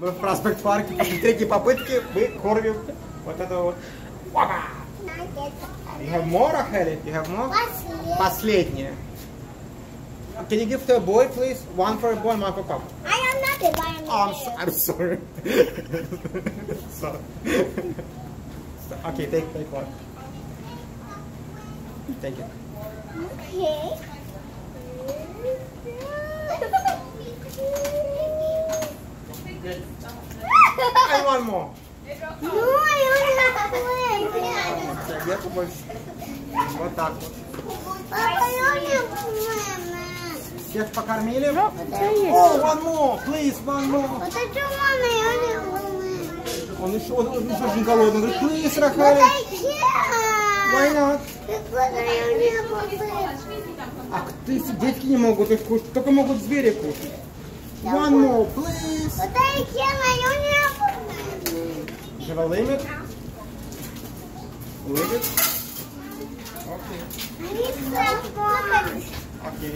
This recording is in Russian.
Мы в проспект парке, после третьей попытки мы кормим вот это вот. Опа! You have more, Рахели? You have more? Последнее. Can you give to a boy, please? One for a boy, one for papa. I am not a Oh, I'm, so, I'm sorry. sorry. So, okay, take, take one. Take it. Okay. And one more. No, I я побольше. Вот так вот. I have Всех покормили? What Oh, one more, please, one more. I do want my own Он еще, он, он еще очень голодный. Он говорит, please, Рахали. I. Why not? Because I only have a plate. А ты, детки не могут их кушать, только могут звери кушать. One more, please. But I can't. Leave it. Leave it. Okay. Okay.